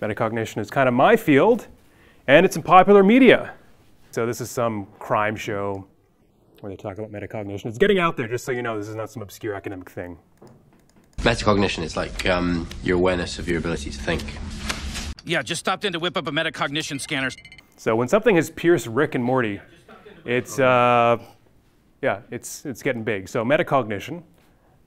Metacognition is kind of my field, and it's in popular media. So this is some crime show where they talk about metacognition. It's getting out there, just so you know, this is not some obscure academic thing. Metacognition is like um, your awareness of your ability to think. Yeah, just stopped in to whip up a metacognition scanner. So when something has pierced Rick and Morty, it's uh, yeah, it's it's getting big. So metacognition,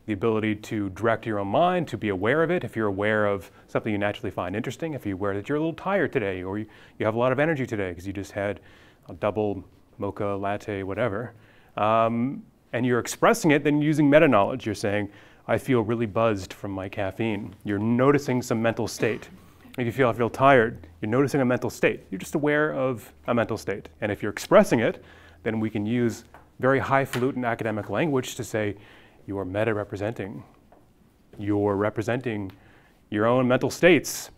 the ability to direct your own mind, to be aware of it. If you're aware of something you naturally find interesting, if you're aware that you're a little tired today, or you, you have a lot of energy today because you just had a double mocha latte, whatever, um, and you're expressing it, then using meta knowledge, you're saying, I feel really buzzed from my caffeine. You're noticing some mental state. If you feel I feel tired, you're noticing a mental state. You're just aware of a mental state. And if you're expressing it, then we can use very highfalutin academic language to say you are meta representing. You're representing your own mental states.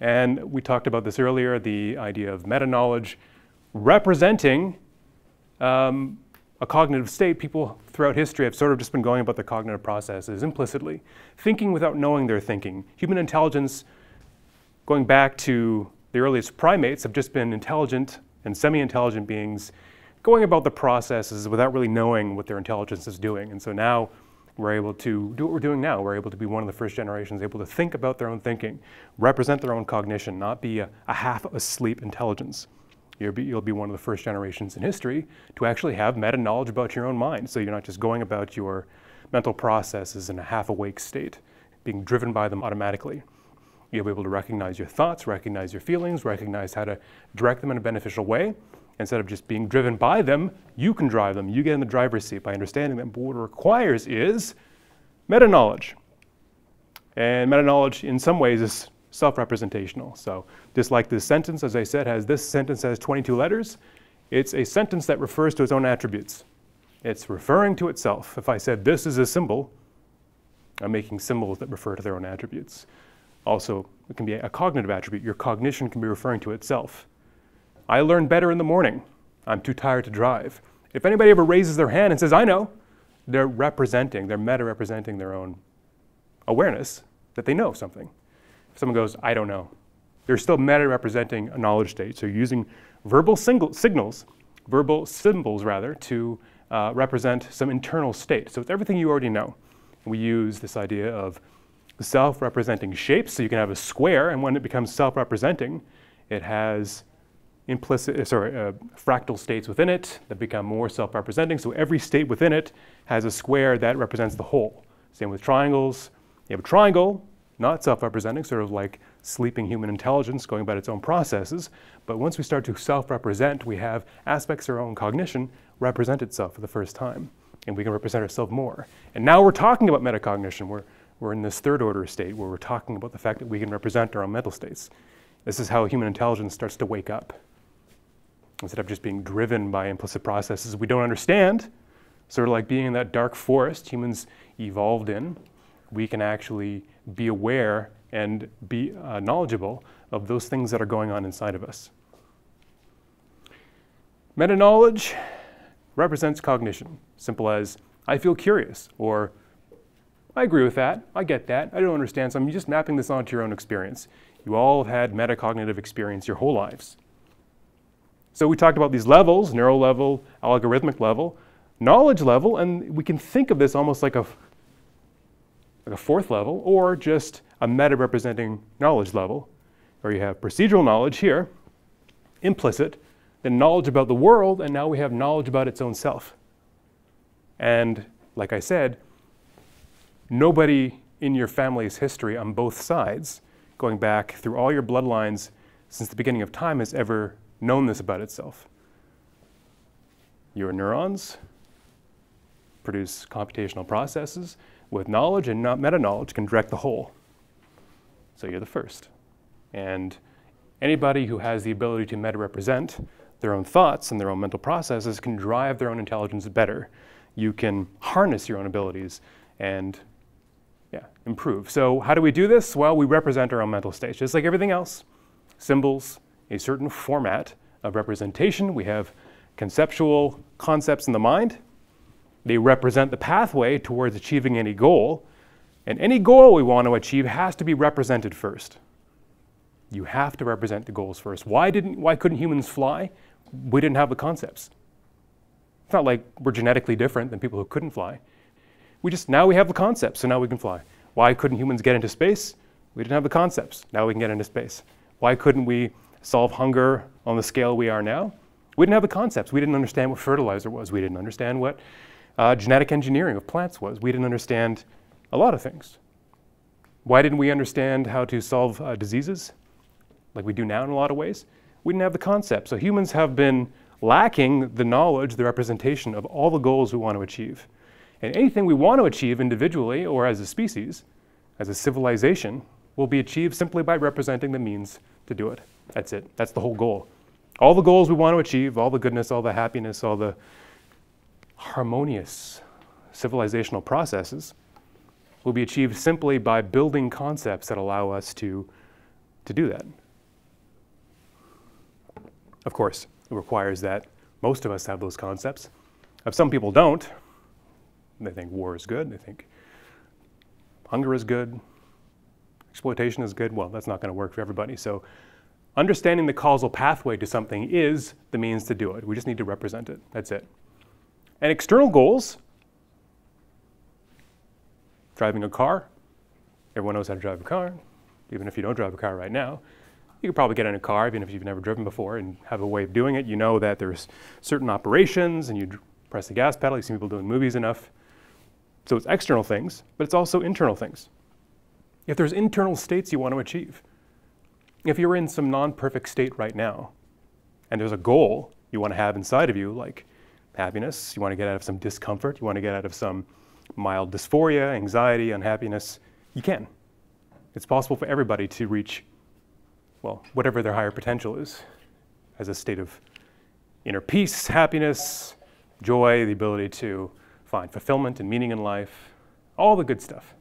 And we talked about this earlier the idea of meta knowledge representing um, a cognitive state. People throughout history have sort of just been going about the cognitive processes implicitly, thinking without knowing they're thinking. Human intelligence, going back to the earliest primates, have just been intelligent and semi intelligent beings going about the processes without really knowing what their intelligence is doing. And so now we're able to do what we're doing now. We're able to be one of the first generations able to think about their own thinking, represent their own cognition, not be a, a half asleep intelligence. You'll be, you'll be one of the first generations in history to actually have meta knowledge about your own mind. So you're not just going about your mental processes in a half awake state, being driven by them automatically. You'll be able to recognize your thoughts, recognize your feelings, recognize how to direct them in a beneficial way, Instead of just being driven by them, you can drive them. You get in the driver's seat by understanding them. But what it requires is meta knowledge. And meta knowledge, in some ways, is self representational. So, just like this sentence, as I said, has this sentence has 22 letters, it's a sentence that refers to its own attributes. It's referring to itself. If I said this is a symbol, I'm making symbols that refer to their own attributes. Also, it can be a cognitive attribute. Your cognition can be referring to itself. I learn better in the morning. I'm too tired to drive. If anybody ever raises their hand and says, I know, they're representing, they're meta representing their own awareness that they know something. If someone goes, I don't know, they're still meta representing a knowledge state. So using verbal signals, verbal symbols rather, to uh, represent some internal state. So it's everything you already know. We use this idea of self representing shapes. So you can have a square, and when it becomes self representing, it has implicit, uh, sorry, uh, fractal states within it that become more self-representing. So every state within it has a square that represents the whole. Same with triangles. You have a triangle, not self-representing, sort of like sleeping human intelligence going about its own processes. But once we start to self-represent, we have aspects of our own cognition represent itself for the first time. And we can represent ourselves more. And now we're talking about metacognition. We're, we're in this third order state where we're talking about the fact that we can represent our own mental states. This is how human intelligence starts to wake up instead of just being driven by implicit processes we don't understand, sort of like being in that dark forest humans evolved in, we can actually be aware and be uh, knowledgeable of those things that are going on inside of us. Meta knowledge represents cognition, simple as I feel curious, or I agree with that, I get that, I don't understand something. I'm just mapping this onto your own experience. You all have had metacognitive experience your whole lives. So we talked about these levels, neural level, algorithmic level, knowledge level, and we can think of this almost like a, like a fourth level or just a meta representing knowledge level, where you have procedural knowledge here, implicit, then knowledge about the world, and now we have knowledge about its own self. And like I said, nobody in your family's history on both sides, going back through all your bloodlines since the beginning of time, has ever known this about itself. Your neurons produce computational processes with knowledge and not meta knowledge can direct the whole. So you're the first. And anybody who has the ability to meta represent their own thoughts and their own mental processes can drive their own intelligence better. You can harness your own abilities and yeah, improve. So how do we do this? Well, we represent our own mental states, just like everything else. Symbols, a certain format of representation. We have conceptual concepts in the mind. They represent the pathway towards achieving any goal. And any goal we want to achieve has to be represented first. You have to represent the goals first. Why didn't why couldn't humans fly? We didn't have the concepts. It's not like we're genetically different than people who couldn't fly. We just now we have the concepts, so now we can fly. Why couldn't humans get into space? We didn't have the concepts. Now we can get into space. Why couldn't we solve hunger on the scale we are now? We didn't have the concepts. We didn't understand what fertilizer was. We didn't understand what uh, genetic engineering of plants was. We didn't understand a lot of things. Why didn't we understand how to solve uh, diseases like we do now in a lot of ways? We didn't have the concepts. So humans have been lacking the knowledge, the representation of all the goals we want to achieve. And anything we want to achieve individually or as a species, as a civilization, will be achieved simply by representing the means to do it. That's it. That's the whole goal. All the goals we want to achieve, all the goodness, all the happiness, all the harmonious civilizational processes will be achieved simply by building concepts that allow us to, to do that. Of course, it requires that most of us have those concepts. If some people don't, they think war is good, they think hunger is good, exploitation is good. Well, that's not going to work for everybody. So understanding the causal pathway to something is the means to do it. We just need to represent it. That's it. And external goals, driving a car, everyone knows how to drive a car, even if you don't drive a car right now. You could probably get in a car, even if you've never driven before, and have a way of doing it. You know that there's certain operations, and you press the gas pedal. You've seen people doing movies enough. So it's external things, but it's also internal things. If there's internal states you want to achieve, if you're in some non-perfect state right now, and there's a goal you want to have inside of you, like happiness, you want to get out of some discomfort, you want to get out of some mild dysphoria, anxiety, unhappiness, you can. It's possible for everybody to reach, well, whatever their higher potential is, as a state of inner peace, happiness, joy, the ability to find fulfillment and meaning in life, all the good stuff.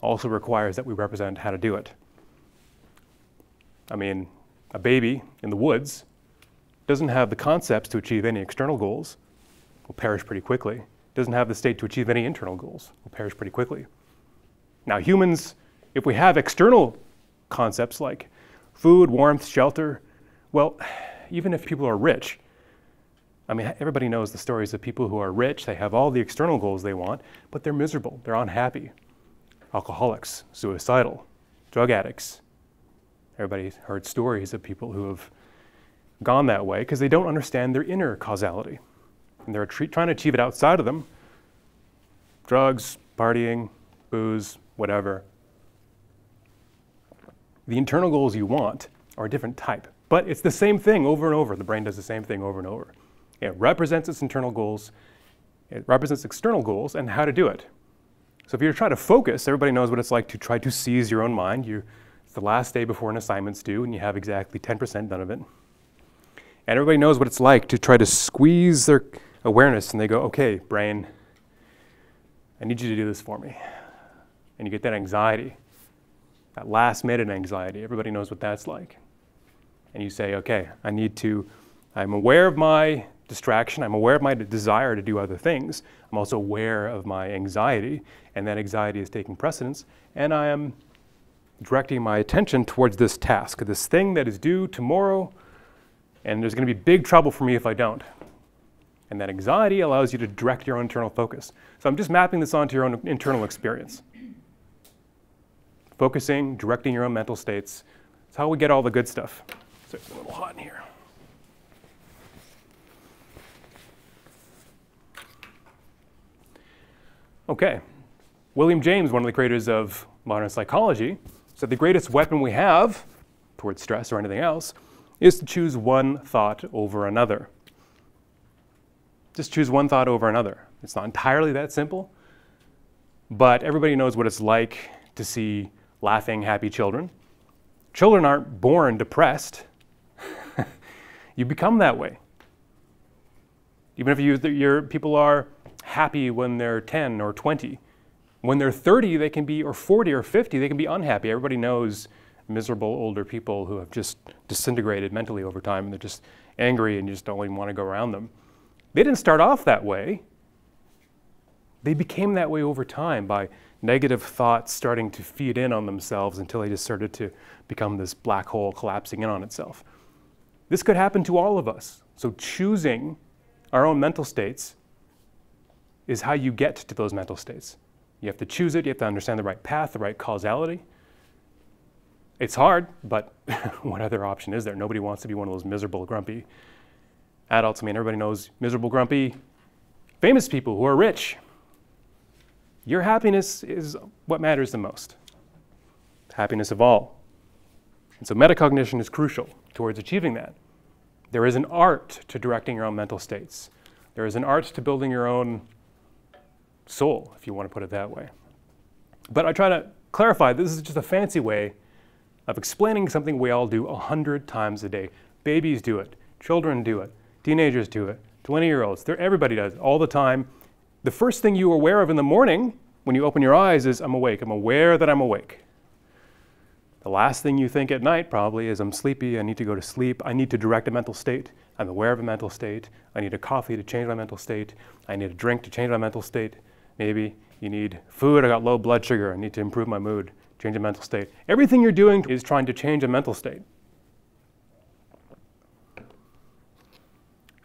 Also requires that we represent how to do it. I mean, a baby in the woods doesn't have the concepts to achieve any external goals, will perish pretty quickly. Doesn't have the state to achieve any internal goals, will perish pretty quickly. Now, humans, if we have external concepts like food, warmth, shelter, well, even if people are rich, I mean, everybody knows the stories of people who are rich, they have all the external goals they want, but they're miserable, they're unhappy. Alcoholics, suicidal, drug addicts. Everybody's heard stories of people who have gone that way because they don't understand their inner causality. And they're trying to achieve it outside of them drugs, partying, booze, whatever. The internal goals you want are a different type, but it's the same thing over and over. The brain does the same thing over and over. It represents its internal goals, it represents external goals, and how to do it. So if you're trying to focus, everybody knows what it's like to try to seize your own mind. You, the last day before an assignment's due, and you have exactly 10% done of it. And everybody knows what it's like to try to squeeze their awareness, and they go, okay, brain, I need you to do this for me. And you get that anxiety, that last minute anxiety. Everybody knows what that's like. And you say, okay, I need to, I'm aware of my distraction. I'm aware of my desire to do other things. I'm also aware of my anxiety, and that anxiety is taking precedence. And I am directing my attention towards this task, this thing that is due tomorrow, and there's going to be big trouble for me if I don't. And that anxiety allows you to direct your own internal focus. So I'm just mapping this onto your own internal experience. Focusing, directing your own mental states. That's how we get all the good stuff. So it's a little hot in here. Okay. William James, one of the creators of modern psychology, said the greatest weapon we have towards stress or anything else is to choose one thought over another. Just choose one thought over another. It's not entirely that simple, but everybody knows what it's like to see laughing, happy children. Children aren't born depressed. you become that way. Even if you, your people are happy when they're 10 or 20. When they're 30, they can be, or 40 or 50, they can be unhappy. Everybody knows miserable older people who have just disintegrated mentally over time and they're just angry and you just don't even want to go around them. They didn't start off that way. They became that way over time by negative thoughts starting to feed in on themselves until they just started to become this black hole collapsing in on itself. This could happen to all of us. So choosing our own mental states is how you get to those mental states. You have to choose it, you have to understand the right path, the right causality. It's hard, but what other option is there? Nobody wants to be one of those miserable, grumpy adults. I mean, everybody knows miserable, grumpy, famous people who are rich. Your happiness is what matters the most. Happiness of all. And so metacognition is crucial towards achieving that. There is an art to directing your own mental states. There is an art to building your own soul, if you want to put it that way. But I try to clarify this is just a fancy way of explaining something we all do a hundred times a day. Babies do it, children do it, teenagers do it, 20 year olds, everybody does it all the time. The first thing you are aware of in the morning when you open your eyes is I'm awake. I'm aware that I'm awake. The last thing you think at night probably is I'm sleepy, I need to go to sleep, I need to direct a mental state, I'm aware of a mental state, I need a coffee to change my mental state, I need a drink to change my mental state. Maybe you need food, I got low blood sugar, I need to improve my mood, change a mental state. Everything you're doing is trying to change a mental state.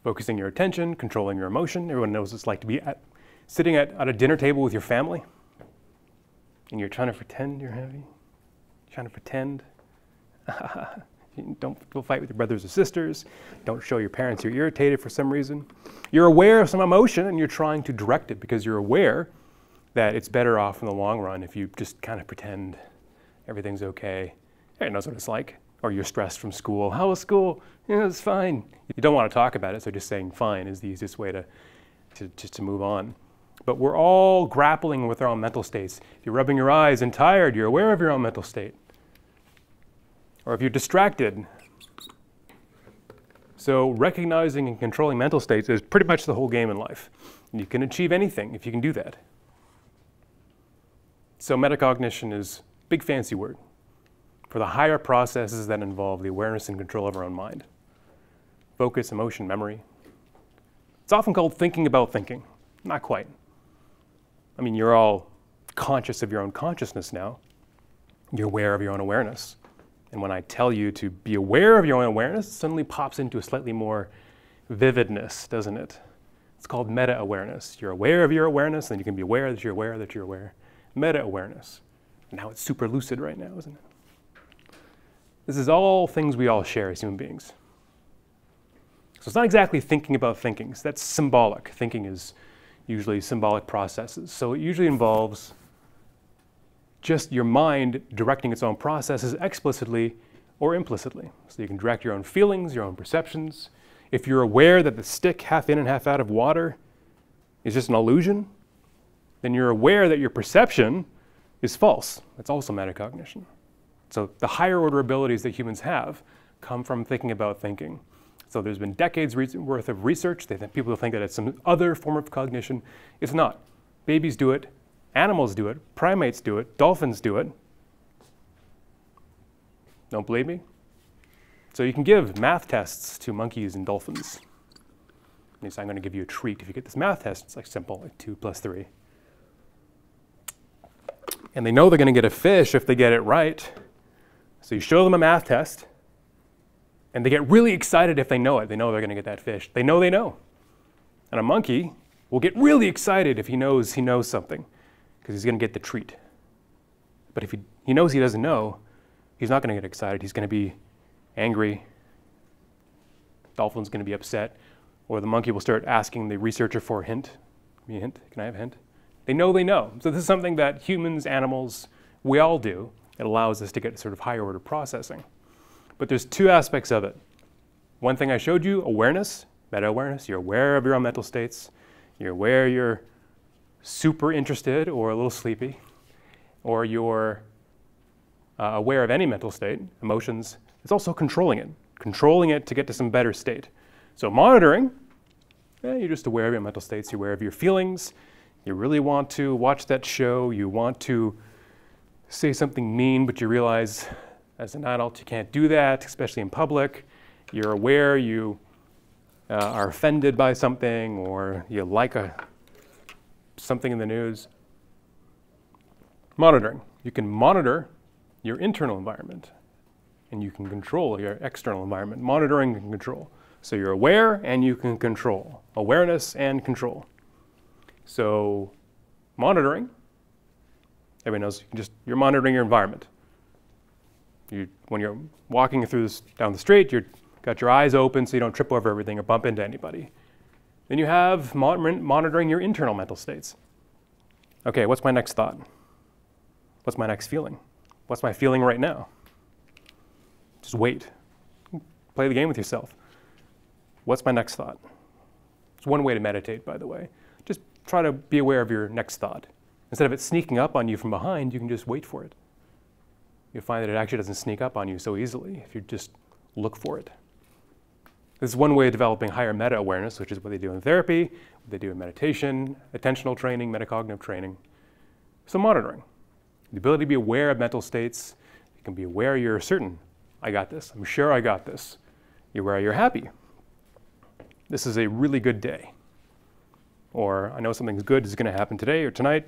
Focusing your attention, controlling your emotion. Everyone knows what it's like to be at, sitting at, at a dinner table with your family and you're trying to pretend you're happy trying to pretend. Don't go fight with your brothers or sisters. Don't show your parents you're irritated for some reason. You're aware of some emotion and you're trying to direct it because you're aware that it's better off in the long run if you just kind of pretend everything's okay. Everybody knows what it's like. Or you're stressed from school. How was school? Yeah, it's fine. You don't want to talk about it, so just saying fine is the easiest way to, to just to move on. But we're all grappling with our own mental states. If you're rubbing your eyes and tired, you're aware of your own mental state. Or if you're distracted. So recognizing and controlling mental states is pretty much the whole game in life. You can achieve anything if you can do that. So metacognition is big fancy word for the higher processes that involve the awareness and control of our own mind. Focus, emotion, memory. It's often called thinking about thinking. Not quite. I mean, you're all conscious of your own consciousness now. You're aware of your own awareness. And when I tell you to be aware of your own awareness, it suddenly pops into a slightly more vividness, doesn't it? It's called meta awareness. You're aware of your awareness, and you can be aware that you're aware that you're aware. Meta awareness. Now it's super lucid right now, isn't it? This is all things we all share as human beings. So it's not exactly thinking about thinking. So that's symbolic. Thinking is usually symbolic processes. So it usually involves just your mind directing its own processes explicitly or implicitly. So you can direct your own feelings, your own perceptions. If you're aware that the stick half in and half out of water is just an illusion, then you're aware that your perception is false. That's also metacognition. So the higher order abilities that humans have come from thinking about thinking. So there's been decades worth of research. They think people think that it's some other form of cognition. It's not. Babies do it, animals do it, primates do it, dolphins do it. Don't believe me? So you can give math tests to monkeys and dolphins. And I'm going to give you a treat if you get this math test. It's like simple, like 2 plus 3. And they know they're going to get a fish if they get it right. So you show them a math test, and they get really excited if they know it. They know they're going to get that fish. They know they know. And a monkey will get really excited if he knows he knows something because he's going to get the treat. But if he, he knows he doesn't know, he's not going to get excited. He's going to be angry. Dolphin's going to be upset. Or the monkey will start asking the researcher for a hint. Give me a hint. Can I have a hint? They know they know. So this is something that humans, animals, we all do. It allows us to get sort of higher order processing. But there's two aspects of it. One thing I showed you, awareness, meta-awareness. You're aware of your own mental states. You're aware you're super interested or a little sleepy, or you're uh, aware of any mental state, emotions. It's also controlling it, controlling it to get to some better state. So monitoring, yeah, you're just aware of your mental states. You're aware of your feelings. You really want to watch that show. You want to say something mean, but you realize as an adult, you can't do that, especially in public. You're aware you uh, are offended by something or you like a something in the news. Monitoring. You can monitor your internal environment and you can control your external environment. Monitoring and control. So you're aware and you can control. Awareness and control. So monitoring, everybody knows you just you're monitoring your environment. You, when you're walking through this, down the street, you've got your eyes open so you don't trip over everything or bump into anybody. Then you have mon monitoring your internal mental states. Okay, what's my next thought? What's my next feeling? What's my feeling right now? Just wait. Play the game with yourself. What's my next thought? It's one way to meditate, by the way. Just try to be aware of your next thought. Instead of it sneaking up on you from behind, you can just wait for it. You'll find that it actually doesn't sneak up on you so easily if you just look for it. This is one way of developing higher meta awareness, which is what they do in therapy, what they do in meditation, attentional training, metacognitive training. So, monitoring. The ability to be aware of mental states. You can be aware you're certain, I got this. I'm sure I got this. You're aware you're happy. This is a really good day. Or I know something good is going to happen today or tonight,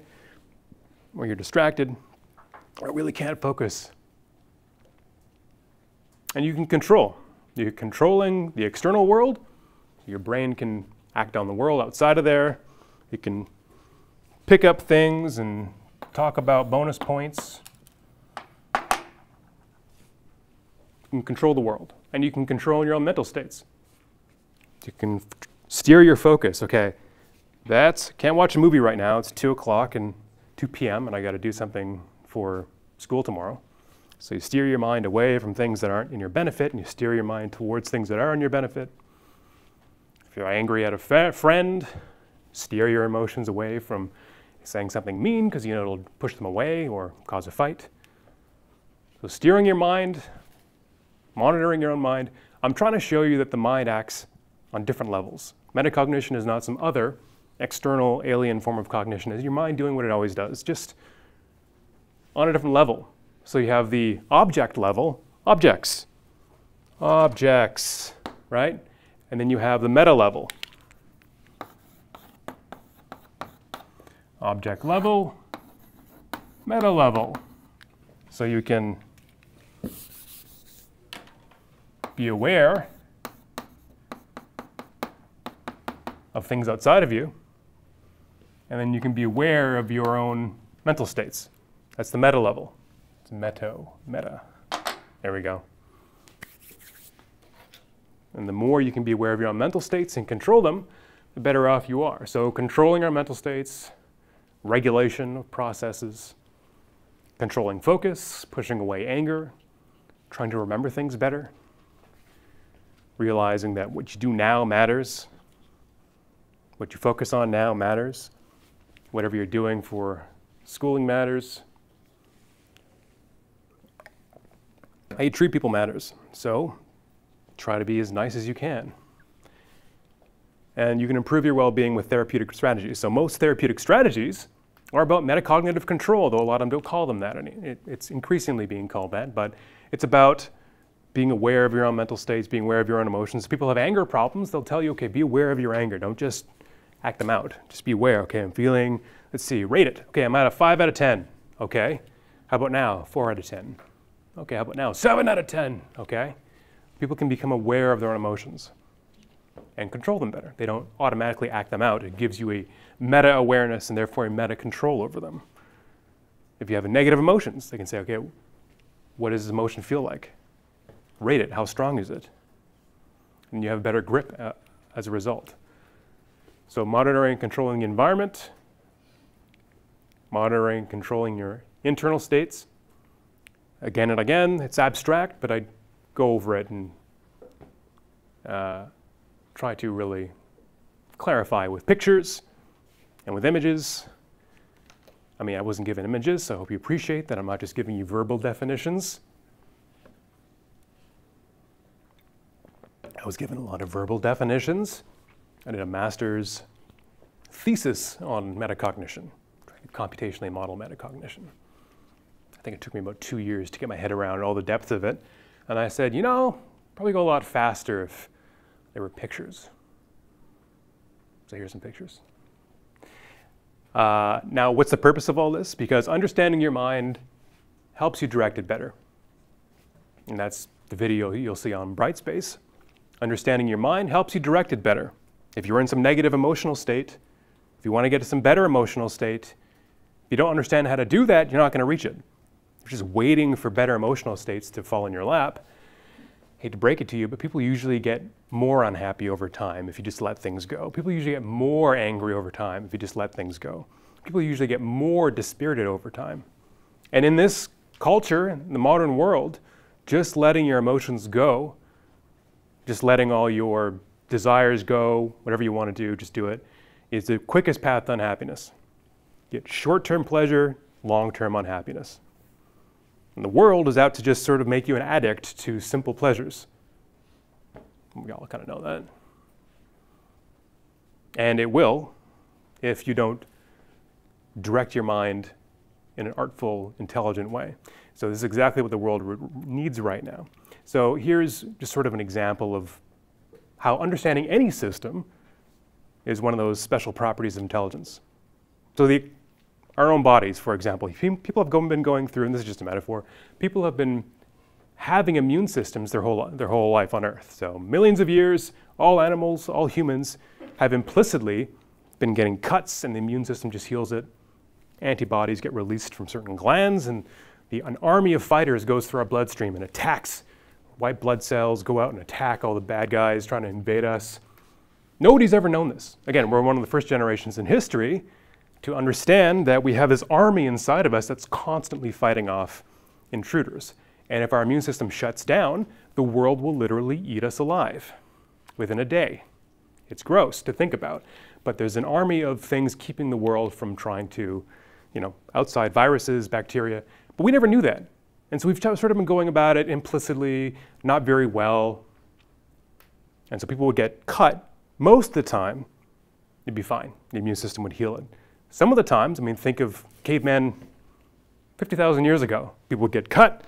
or you're distracted, or I really can't focus. And you can control. You're controlling the external world. Your brain can act on the world outside of there. It can pick up things and talk about bonus points. You can control the world. And you can control your own mental states. You can steer your focus. Okay, that's, can't watch a movie right now. It's 2 o'clock and 2 p.m. and I got to do something for school tomorrow. So you steer your mind away from things that aren't in your benefit and you steer your mind towards things that are in your benefit. If you're angry at a friend, steer your emotions away from saying something mean because you know it'll push them away or cause a fight. So steering your mind, monitoring your own mind. I'm trying to show you that the mind acts on different levels. Metacognition is not some other external alien form of cognition. It's your mind doing what it always does, just on a different level. So you have the object level, objects, objects, right? And then you have the meta level. Object level, meta level. So you can be aware of things outside of you, and then you can be aware of your own mental states. That's the meta level. It's meto, meta. There we go. And the more you can be aware of your own mental states and control them, the better off you are. So controlling our mental states, regulation of processes, controlling focus, pushing away anger, trying to remember things better, realizing that what you do now matters, what you focus on now matters, whatever you're doing for schooling matters, how you treat people matters. So try to be as nice as you can. And you can improve your well-being with therapeutic strategies. So most therapeutic strategies are about metacognitive control, though a lot of them don't call them that. It's increasingly being called that, but it's about being aware of your own mental states, being aware of your own emotions. If people have anger problems, they'll tell you, okay, be aware of your anger. Don't just act them out. Just be aware, okay, I'm feeling, let's see, rate it. Okay, I'm at a five out of 10, okay? How about now, four out of 10? Okay, how about now? Seven out of 10, okay? People can become aware of their own emotions and control them better. They don't automatically act them out. It gives you a meta awareness and therefore a meta control over them. If you have negative emotions, they can say, okay, what does this emotion feel like? Rate it. How strong is it? And you have a better grip uh, as a result. So monitoring and controlling the environment, monitoring and controlling your internal states, again and again. It's abstract, but I go over it and uh, try to really clarify with pictures and with images. I mean, I wasn't given images, so I hope you appreciate that I'm not just giving you verbal definitions. I was given a lot of verbal definitions. I did a master's thesis on metacognition, computationally model metacognition. I think it took me about two years to get my head around all the depth of it. And I said, you know, probably go a lot faster if there were pictures. So here's some pictures. Uh, now, what's the purpose of all this? Because understanding your mind helps you direct it better. And that's the video you'll see on Brightspace. Understanding your mind helps you direct it better. If you're in some negative emotional state, if you want to get to some better emotional state, if you don't understand how to do that, you're not going to reach it. You're just waiting for better emotional states to fall in your lap. Hate to break it to you, but people usually get more unhappy over time if you just let things go. People usually get more angry over time if you just let things go. People usually get more dispirited over time. And in this culture, in the modern world, just letting your emotions go, just letting all your desires go, whatever you want to do, just do it, is the quickest path to unhappiness. Get short term pleasure, long term unhappiness. And the world is out to just sort of make you an addict to simple pleasures. We all kind of know that. And it will if you don't direct your mind in an artful, intelligent way. So, this is exactly what the world needs right now. So, here's just sort of an example of how understanding any system is one of those special properties of intelligence. So, the, our own bodies, for example, people have been going through, and this is just a metaphor, people have been having immune systems their whole, their whole life on Earth. So, millions of years, all animals, all humans have implicitly been getting cuts, and the immune system just heals it. Antibodies get released from certain glands, and the, an army of fighters goes through our bloodstream and attacks. White blood cells go out and attack all the bad guys trying to invade us. Nobody's ever known this. Again, we're one of the first generations in history to understand that we have this army inside of us that's constantly fighting off intruders. And if our immune system shuts down, the world will literally eat us alive within a day. It's gross to think about, but there's an army of things keeping the world from trying to, you know, outside viruses, bacteria. But we never knew that. And so we've sort of been going about it implicitly, not very well. And so people would get cut. Most of the time, it'd be fine. The immune system would heal it. Some of the times, I mean, think of cavemen 50,000 years ago. People would get cut,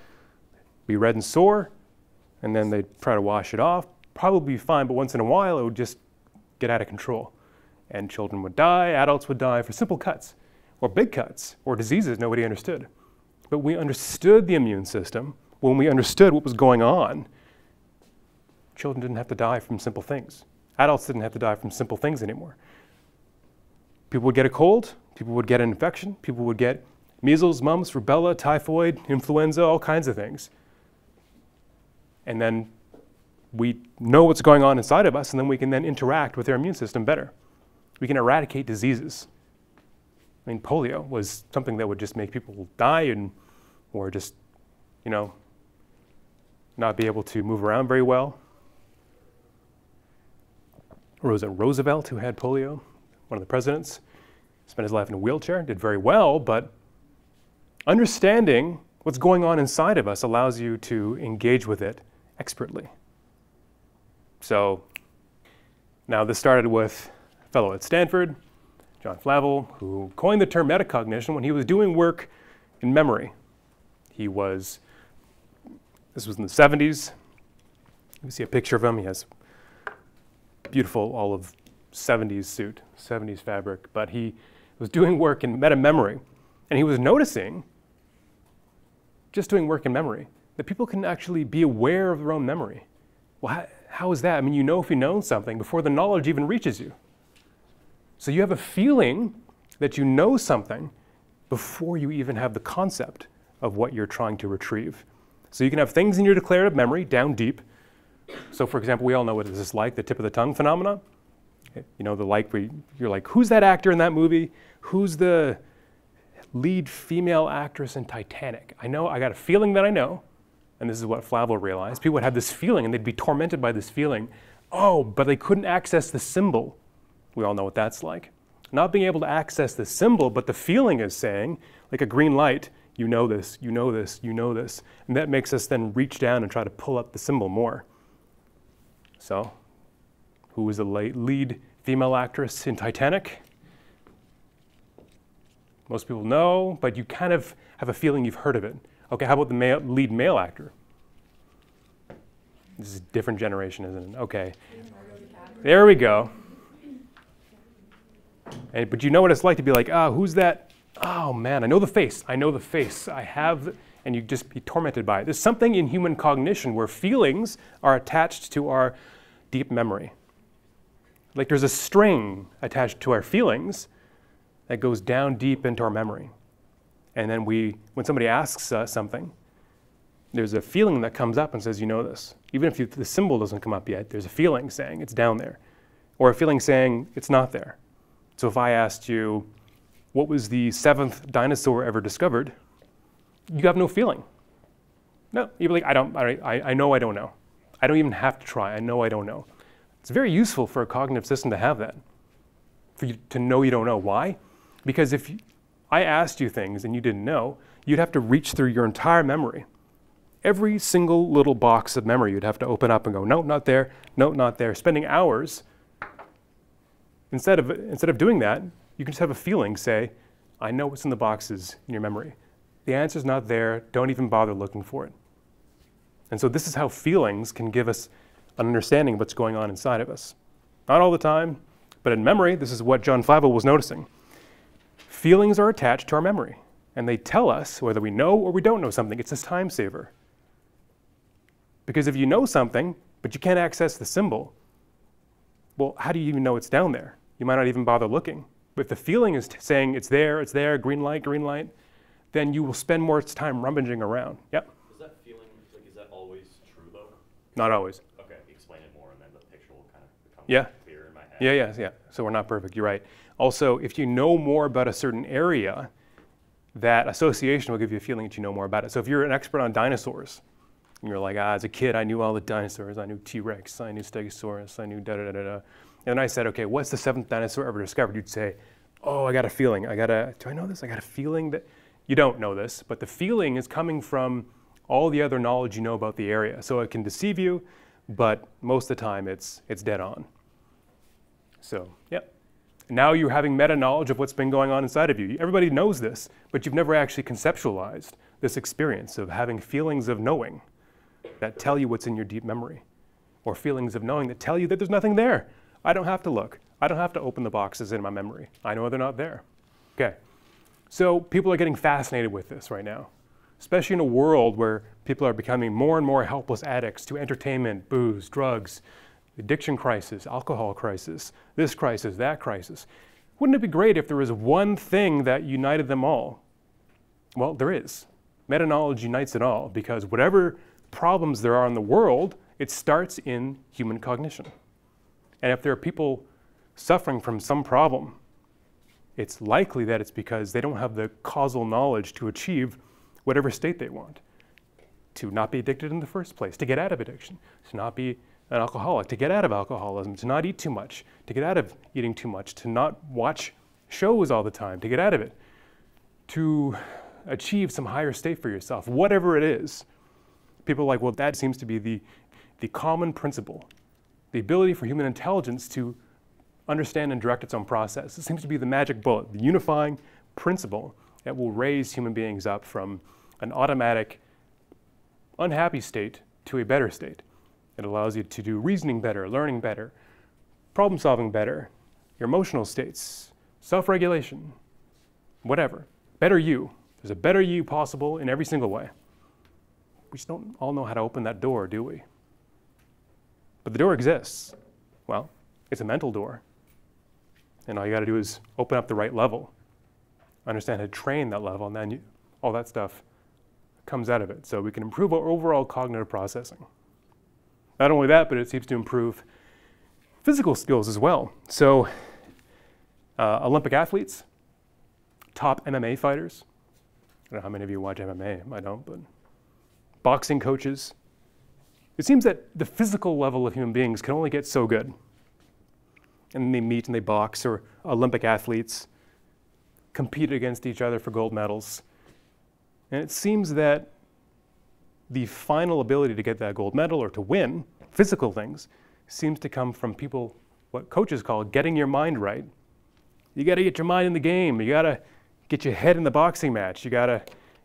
be red and sore, and then they'd try to wash it off. Probably be fine, but once in a while it would just get out of control. And children would die, adults would die for simple cuts, or big cuts, or diseases nobody understood. But we understood the immune system when we understood what was going on. Children didn't have to die from simple things. Adults didn't have to die from simple things anymore. People would get a cold, people would get an infection, people would get measles, mumps, rubella, typhoid, influenza, all kinds of things and then we know what's going on inside of us, and then we can then interact with our immune system better. We can eradicate diseases. I mean, polio was something that would just make people die and, or just, you know, not be able to move around very well. Rosa Roosevelt, who had polio, one of the presidents, spent his life in a wheelchair, did very well, but understanding what's going on inside of us allows you to engage with it expertly. So now this started with a fellow at Stanford, John Flavell, who coined the term metacognition when he was doing work in memory. He was, this was in the 70s. You see a picture of him. He has beautiful olive 70s suit, 70s fabric, but he was doing work in meta memory. And he was noticing, just doing work in memory, that people can actually be aware of their own memory. Well, how, how is that? I mean, you know if you know something before the knowledge even reaches you. So you have a feeling that you know something before you even have the concept of what you're trying to retrieve. So you can have things in your declarative memory down deep. So, for example, we all know what this is like the tip of the tongue phenomena. You know, the like where you're like, who's that actor in that movie? Who's the lead female actress in Titanic? I know, I got a feeling that I know, and this is what Flavell realized, people would have this feeling and they'd be tormented by this feeling. Oh, but they couldn't access the symbol. We all know what that's like. Not being able to access the symbol, but the feeling is saying, like a green light, you know this, you know this, you know this. And that makes us then reach down and try to pull up the symbol more. So, who was the lead female actress in Titanic? Most people know, but you kind of have a feeling you've heard of it. Okay, how about the male, lead male actor? This is a different generation, isn't it? Okay. There we go. And, but you know what it's like to be like, ah, who's that? Oh man, I know the face. I know the face. I have, and you just be tormented by it. There's something in human cognition where feelings are attached to our deep memory. Like there's a string attached to our feelings that goes down deep into our memory. And then we, when somebody asks us something, there's a feeling that comes up and says, you know this. Even if you, the symbol doesn't come up yet, there's a feeling saying it's down there, or a feeling saying it's not there. So if I asked you, what was the seventh dinosaur ever discovered? You have no feeling. No, you're like, I don't, I, I know I don't know. I don't even have to try. I know I don't know. It's very useful for a cognitive system to have that, for you to know you don't know. Why? Because if I asked you things and you didn't know, you'd have to reach through your entire memory. Every single little box of memory you'd have to open up and go, no, not there, no, not there, spending hours. Instead of, instead of doing that, you can just have a feeling say, I know what's in the boxes in your memory. The answer's not there, don't even bother looking for it. And so this is how feelings can give us an understanding of what's going on inside of us. Not all the time, but in memory, this is what John Flavell was noticing. Feelings are attached to our memory, and they tell us whether we know or we don't know something. It's a time saver. Because if you know something, but you can't access the symbol, well, how do you even know it's down there? You might not even bother looking. But if the feeling is saying it's there, it's there, green light, green light, then you will spend more time rummaging around. Yep. Is that feeling, like, is that always true though? Not always. Okay, explain it more and then the picture will kind of become Yeah. clearer in my head. Yeah, yeah, yeah. So we're not perfect. You're right. Also, if you know more about a certain area, that association will give you a feeling that you know more about it. So if you're an expert on dinosaurs, and you're like, ah, as a kid, I knew all the dinosaurs. I knew T-Rex, I knew Stegosaurus, I knew da da da da da. And I said, okay, what's the seventh dinosaur ever discovered? You'd say, oh, I got a feeling. I got a, do I know this? I got a feeling that, you don't know this, but the feeling is coming from all the other knowledge you know about the area. So it can deceive you, but most of the time it's, it's dead on. So, yeah. Now you're having meta knowledge of what's been going on inside of you. Everybody knows this, but you've never actually conceptualized this experience of having feelings of knowing that tell you what's in your deep memory, or feelings of knowing that tell you that there's nothing there. I don't have to look. I don't have to open the boxes in my memory. I know they're not there. Okay. So people are getting fascinated with this right now, especially in a world where people are becoming more and more helpless addicts to entertainment, booze, drugs, addiction crisis, alcohol crisis, this crisis, that crisis. Wouldn't it be great if there was one thing that united them all? Well, there is. Meta knowledge unites it all because whatever problems there are in the world, it starts in human cognition. And if there are people suffering from some problem, it's likely that it's because they don't have the causal knowledge to achieve whatever state they want. To not be addicted in the first place, to get out of addiction, to not be an alcoholic, to get out of alcoholism, to not eat too much, to get out of eating too much, to not watch shows all the time, to get out of it, to achieve some higher state for yourself, whatever it is. People are like, well, that seems to be the, the common principle, the ability for human intelligence to understand and direct its own process. It seems to be the magic bullet, the unifying principle that will raise human beings up from an automatic, unhappy state to a better state. It allows you to do reasoning better, learning better, problem solving better, your emotional states, self regulation, whatever. Better you. There's a better you possible in every single way. We just don't all know how to open that door, do we? But the door exists. Well, it's a mental door. And all you got to do is open up the right level, understand how to train that level, and then you, all that stuff comes out of it. So we can improve our overall cognitive processing. Not only that, but it seems to improve physical skills as well. So, uh, Olympic athletes, top MMA fighters. I don't know how many of you watch MMA. I don't, but boxing coaches. It seems that the physical level of human beings can only get so good. And they meet and they box, or Olympic athletes compete against each other for gold medals. And it seems that the final ability to get that gold medal or to win physical things seems to come from people, what coaches call getting your mind right. You got to get your mind in the game. You got to get your head in the boxing match. You got to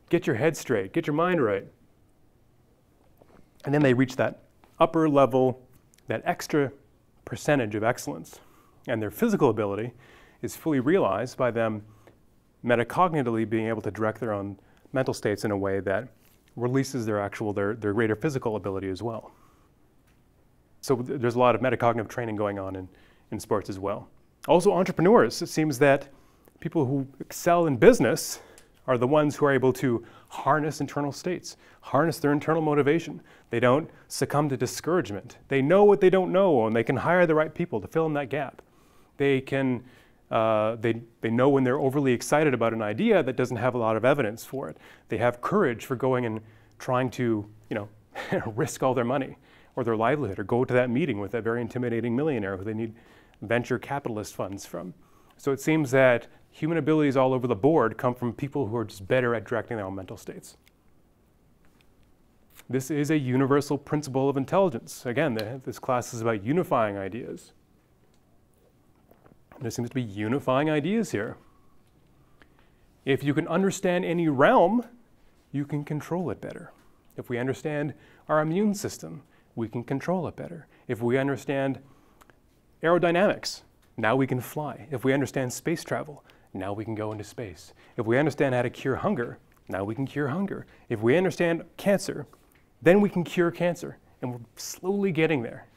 get your head straight, get your mind right. And then they reach that upper level, that extra percentage of excellence. And their physical ability is fully realized by them metacognitively being able to direct their own mental states in a way that releases their actual, their, their greater physical ability as well. So there's a lot of metacognitive training going on in, in sports as well. Also, entrepreneurs. It seems that people who excel in business are the ones who are able to harness internal states, harness their internal motivation. They don't succumb to discouragement. They know what they don't know, and they can hire the right people to fill in that gap. They can uh, they, they know when they're overly excited about an idea that doesn't have a lot of evidence for it. They have courage for going and trying to, you know, risk all their money or their livelihood or go to that meeting with that very intimidating millionaire who they need venture capitalist funds from. So it seems that human abilities all over the board come from people who are just better at directing their own mental states. This is a universal principle of intelligence. Again, the, this class is about unifying ideas. There seems to be unifying ideas here. If you can understand any realm, you can control it better. If we understand our immune system, we can control it better. If we understand aerodynamics, now we can fly. If we understand space travel, now we can go into space. If we understand how to cure hunger, now we can cure hunger. If we understand cancer, then we can cure cancer. And we're slowly getting there.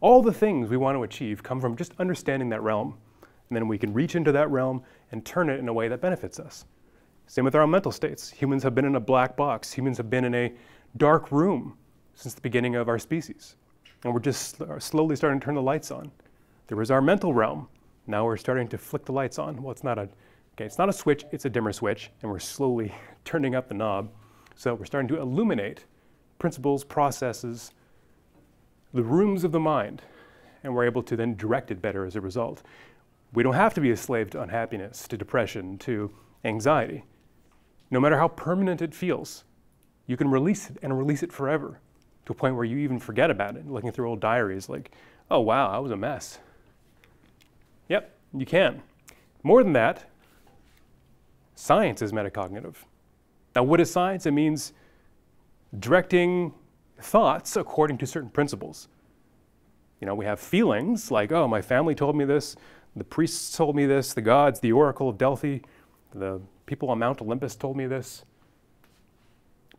All the things we want to achieve come from just understanding that realm. And then we can reach into that realm and turn it in a way that benefits us. Same with our mental states. Humans have been in a black box, humans have been in a dark room since the beginning of our species. And we're just slowly starting to turn the lights on. There was our mental realm. Now we're starting to flick the lights on. Well, it's not a okay, it's not a switch, it's a dimmer switch, and we're slowly turning up the knob. So we're starting to illuminate principles, processes, the rooms of the mind, and we're able to then direct it better as a result. We don't have to be a slave to unhappiness, to depression, to anxiety. No matter how permanent it feels, you can release it and release it forever to a point where you even forget about it, looking through old diaries like, oh wow, I was a mess. Yep, you can. More than that, science is metacognitive. Now, what is science? It means directing thoughts according to certain principles. You know, we have feelings like, oh, my family told me this, the priests told me this, the gods, the oracle of Delphi, the people on Mount Olympus told me this.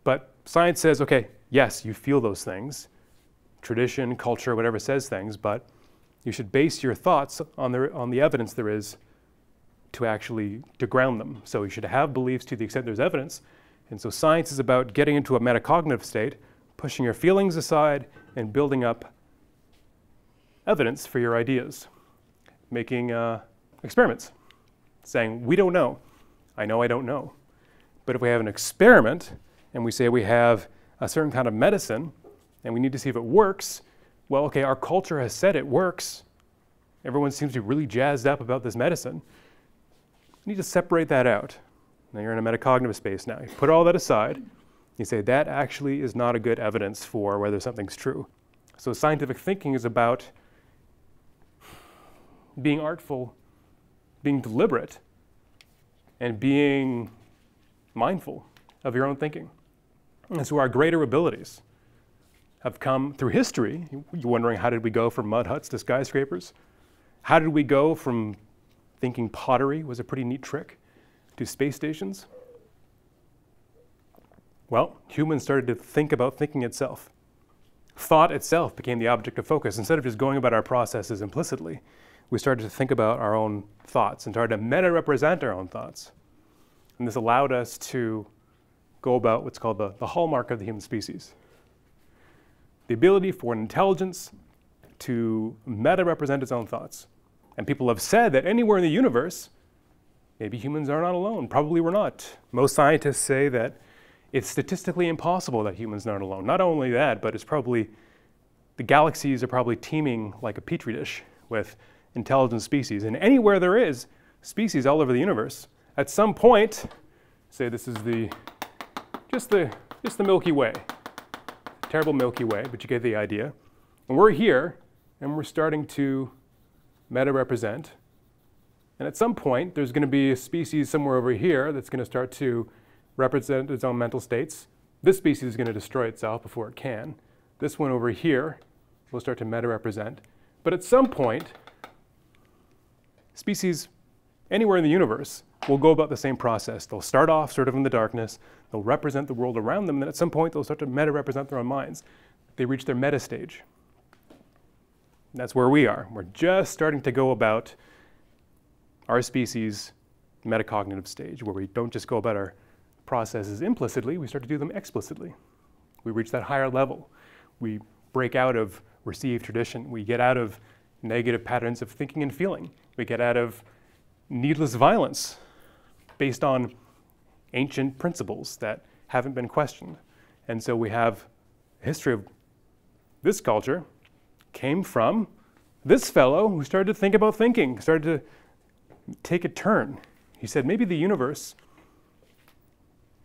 But science says, okay, yes, you feel those things. Tradition, culture, whatever says things, but you should base your thoughts on the, on the evidence there is to actually to ground them. So you should have beliefs to the extent there's evidence. And so science is about getting into a metacognitive state pushing your feelings aside and building up evidence for your ideas, making uh, experiments, saying, We don't know. I know I don't know. But if we have an experiment and we say we have a certain kind of medicine and we need to see if it works, well, okay, our culture has said it works. Everyone seems to be really jazzed up about this medicine. You need to separate that out. Now you're in a metacognitive space now. You put all that aside you say that actually is not a good evidence for whether something's true. So scientific thinking is about being artful, being deliberate, and being mindful of your own thinking. And so our greater abilities have come through history. You're wondering how did we go from mud huts to skyscrapers? How did we go from thinking pottery was a pretty neat trick to space stations? Well, humans started to think about thinking itself. Thought itself became the object of focus. Instead of just going about our processes implicitly, we started to think about our own thoughts and started to meta represent our own thoughts. And this allowed us to go about what's called the, the hallmark of the human species the ability for an intelligence to meta represent its own thoughts. And people have said that anywhere in the universe, maybe humans are not alone. Probably we're not. Most scientists say that it's statistically impossible that humans are not alone. Not only that, but it's probably, the galaxies are probably teeming like a petri dish with intelligent species. And anywhere there is species all over the universe, at some point, say this is the, just the, just the Milky Way, terrible Milky Way, but you get the idea. And we're here, and we're starting to meta represent. And at some point, there's going to be a species somewhere over here that's going to start to represent its own mental states. This species is going to destroy itself before it can. This one over here will start to meta-represent. But at some point, species anywhere in the universe will go about the same process. They'll start off sort of in the darkness, they'll represent the world around them, and then at some point they'll start to meta represent their own minds. They reach their meta stage. that's where we are. We're just starting to go about our species' metacognitive stage, where we don't just go about our processes implicitly, we start to do them explicitly. We reach that higher level. We break out of received tradition. We get out of negative patterns of thinking and feeling. We get out of needless violence based on ancient principles that haven't been questioned. And so we have a history of this culture came from this fellow who started to think about thinking, started to take a turn. He said, maybe the universe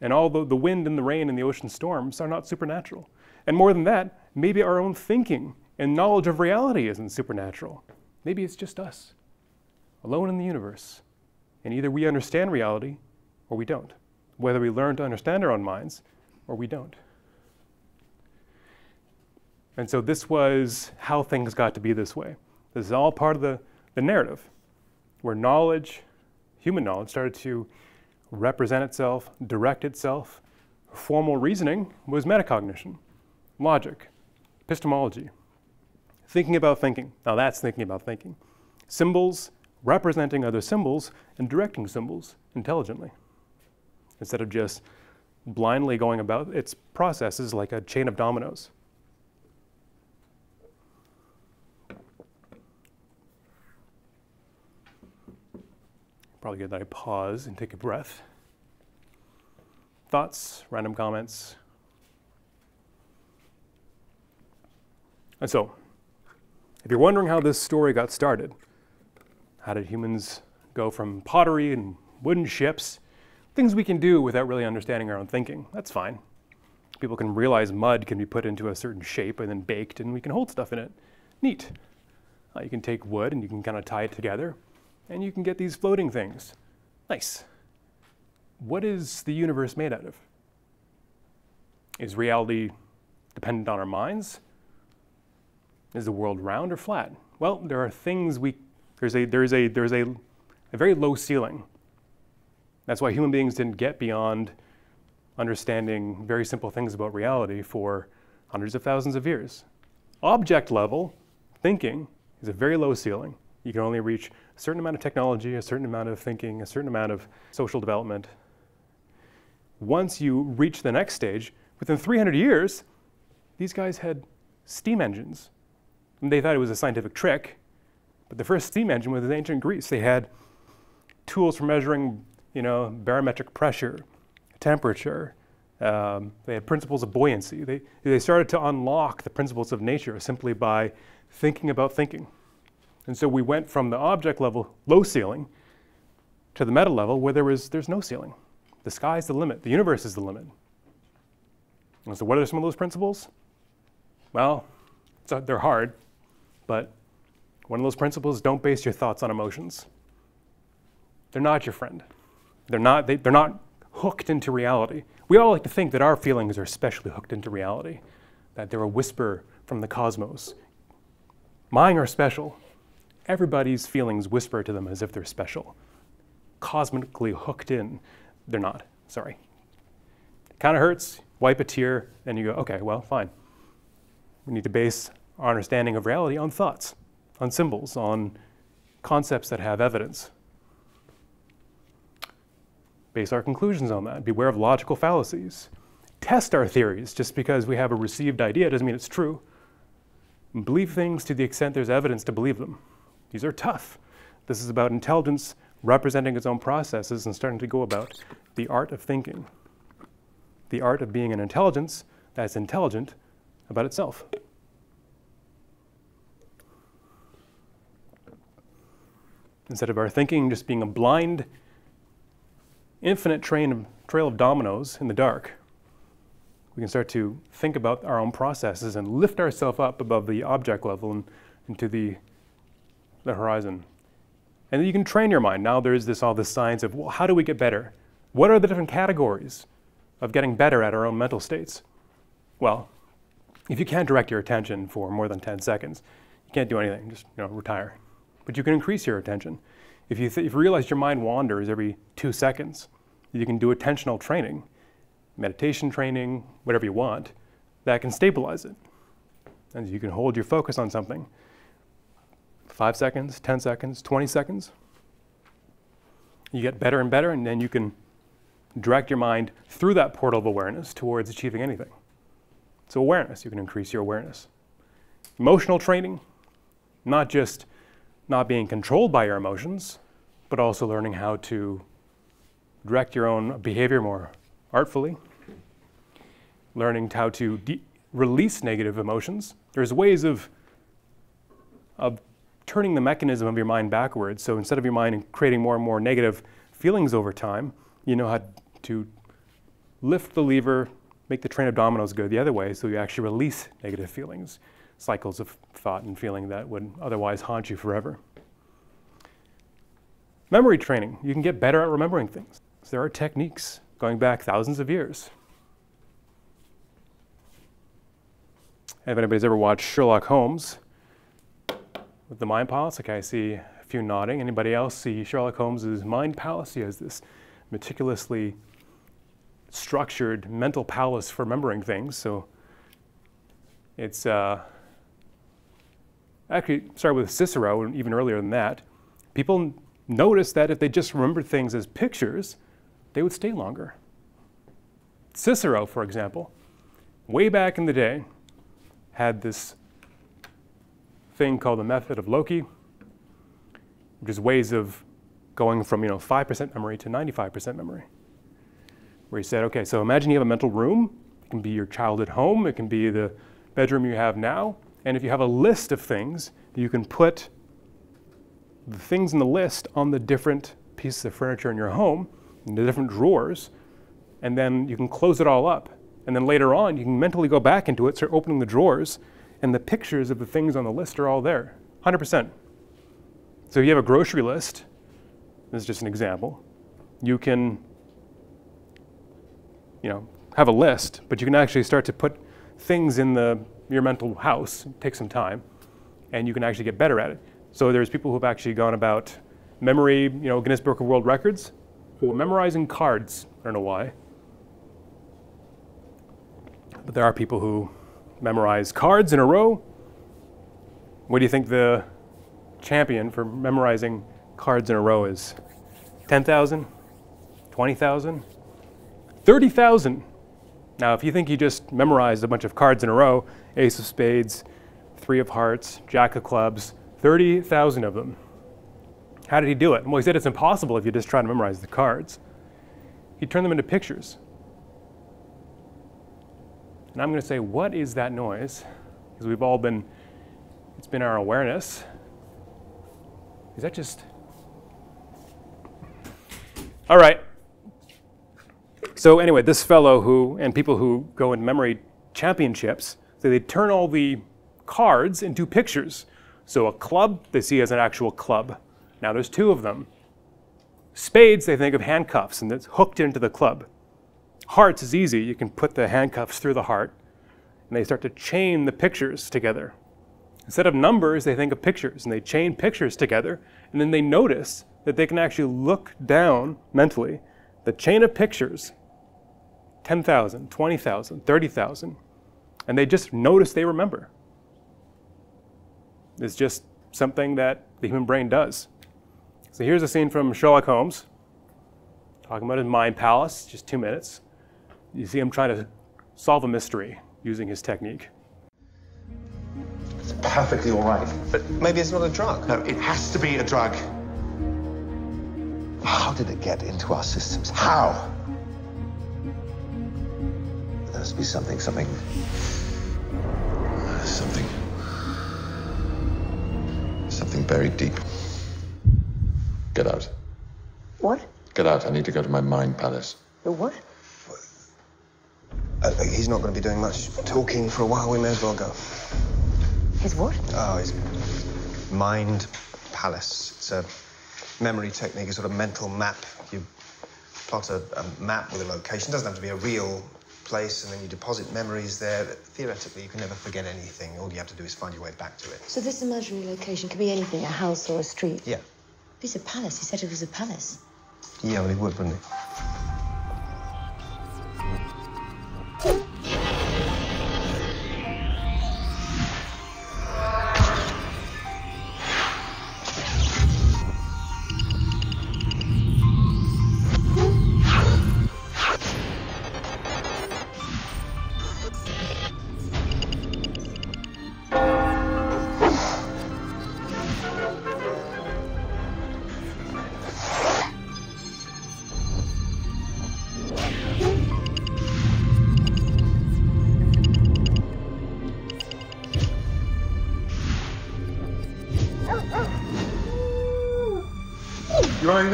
and all the, the wind and the rain and the ocean storms are not supernatural. And more than that, maybe our own thinking and knowledge of reality isn't supernatural. Maybe it's just us, alone in the universe. And either we understand reality or we don't, whether we learn to understand our own minds or we don't. And so this was how things got to be this way. This is all part of the, the narrative, where knowledge, human knowledge, started to represent itself, direct itself. Formal reasoning was metacognition, logic, epistemology, thinking about thinking. Now that's thinking about thinking. Symbols representing other symbols and directing symbols intelligently instead of just blindly going about its processes like a chain of dominoes. Probably good that I pause and take a breath. Thoughts, random comments? And so, if you're wondering how this story got started, how did humans go from pottery and wooden ships, things we can do without really understanding our own thinking, that's fine. People can realize mud can be put into a certain shape and then baked, and we can hold stuff in it. Neat. Uh, you can take wood and you can kind of tie it together, and you can get these floating things. Nice. What is the universe made out of? Is reality dependent on our minds? Is the world round or flat? Well, there are things we, there's a, there's a, there's a, a very low ceiling. That's why human beings didn't get beyond understanding very simple things about reality for hundreds of thousands of years. Object level thinking is a very low ceiling. You can only reach a certain amount of technology, a certain amount of thinking, a certain amount of social development. Once you reach the next stage, within 300 years, these guys had steam engines and they thought it was a scientific trick, but the first steam engine was in ancient Greece. They had tools for measuring, you know, barometric pressure, temperature. Um, they had principles of buoyancy. They, they started to unlock the principles of nature simply by thinking about thinking. And so we went from the object level, low ceiling, to the meta level where there was, there's no ceiling. The sky is the limit. The universe is the limit. And so what are some of those principles? Well, uh, they're hard. But one of those principles don't base your thoughts on emotions. They're not your friend. They're not, they, they're not hooked into reality. We all like to think that our feelings are especially hooked into reality, that they're a whisper from the cosmos. Mine are special. Everybody's feelings whisper to them as if they're special. Cosmically hooked in. They're not, sorry. It Kind of hurts, wipe a tear, and you go, okay, well, fine. We need to base our understanding of reality on thoughts, on symbols, on concepts that have evidence. Base our conclusions on that. Beware of logical fallacies. Test our theories. Just because we have a received idea doesn't mean it's true. Believe things to the extent there's evidence to believe them. These are tough. This is about intelligence representing its own processes and starting to go about the art of thinking. The art of being an intelligence that's intelligent about itself. instead of our thinking just being a blind, infinite train of, trail of dominoes in the dark, we can start to think about our own processes and lift ourselves up above the object level and into the, the horizon. And then you can train your mind. Now there's this all this science of well, how do we get better? What are the different categories of getting better at our own mental states? Well, if you can't direct your attention for more than 10 seconds, you can't do anything. Just you know, retire but you can increase your attention. If you, if you realize your mind wanders every two seconds, you can do attentional training, meditation training, whatever you want, that can stabilize it. And you can hold your focus on something five seconds, 10 seconds, 20 seconds. You get better and better, and then you can direct your mind through that portal of awareness towards achieving anything. So, awareness, you can increase your awareness. Emotional training, not just not being controlled by your emotions, but also learning how to direct your own behavior more artfully, learning how to release negative emotions. There's ways of, of turning the mechanism of your mind backwards. So instead of your mind creating more and more negative feelings over time, you know how to lift the lever, make the train of dominoes go the other way so you actually release negative feelings, cycles of thought and feeling that would otherwise haunt you forever. Memory training. You can get better at remembering things. So there are techniques going back thousands of years. If anybody's ever watched Sherlock Holmes with the Mind Palace, okay, I see a few nodding. Anybody else see Sherlock Holmes's Mind Palace? He has this meticulously structured mental palace for remembering things. So it's uh, actually started with Cicero, and even earlier than that. People noticed that if they just remembered things as pictures, they would stay longer. Cicero, for example, way back in the day, had this thing called the method of loci, which is ways of going from you know 5% memory to 95% memory. Where he said, okay, so imagine you have a mental room. It can be your childhood home. It can be the bedroom you have now. And if you have a list of things, you can put the things in the list on the different pieces of furniture in your home, in the different drawers, and then you can close it all up. And then later on, you can mentally go back into it, start opening the drawers, and the pictures of the things on the list are all there, 100%. So if you have a grocery list, this is just an example, you can you know, have a list, but you can actually start to put things in the, your mental house, take some time, and you can actually get better at it. So there's people who've actually gone about memory, you know, Guinness Book of World Records, who are memorizing cards. I don't know why. But there are people who memorize cards in a row. What do you think the champion for memorizing cards in a row is? 10,000? 20,000? 30,000. Now, if you think you just memorized a bunch of cards in a row, ace of spades, three of hearts, jack of clubs, 30,000 of them. How did he do it? Well, he said it's impossible if you just try to memorize the cards. He turned them into pictures. And I'm going to say, what is that noise? Because we've all been, it's been our awareness. Is that just. All right. So, anyway, this fellow who, and people who go in memory championships, so they turn all the cards into pictures. So, a club they see as an actual club. Now, there's two of them. Spades, they think of handcuffs, and it's hooked into the club. Hearts is easy. You can put the handcuffs through the heart, and they start to chain the pictures together. Instead of numbers, they think of pictures, and they chain pictures together, and then they notice that they can actually look down mentally the chain of pictures 10,000, 20,000, 30,000, and they just notice they remember. It's just something that the human brain does. So here's a scene from Sherlock Holmes, talking about his mind palace, just two minutes. You see him trying to solve a mystery using his technique. It's perfectly all right, but Maybe it's not a drug. no, it has to be a drug. How did it get into our systems? How? There must be something, something. Something. Something buried deep. Get out. What? Get out. I need to go to my mind palace. The what? Uh, he's not going to be doing much talking for a while. We may as well go. His what? Oh, his mind palace. It's a memory technique, a sort of mental map. You plot a, a map with a location. It doesn't have to be a real place, and then you deposit memories there. Theoretically, you can never forget anything. All you have to do is find your way back to it. So this imaginary location could be anything, a house or a street. Yeah. It's a palace. He said it was a palace. Yeah, well, he would, wouldn't he?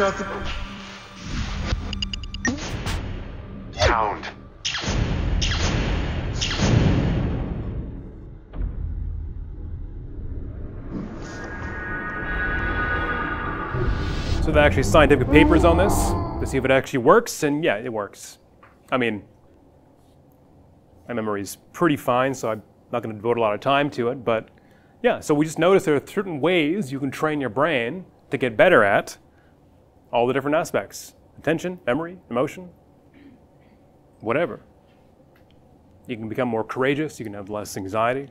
You want to the Hound. So there are actually scientific papers on this to see if it actually works, and yeah, it works. I mean, my memory's pretty fine, so I'm not going to devote a lot of time to it, but yeah, so we just noticed there are certain ways you can train your brain to get better at all the different aspects attention, memory, emotion, whatever. You can become more courageous, you can have less anxiety.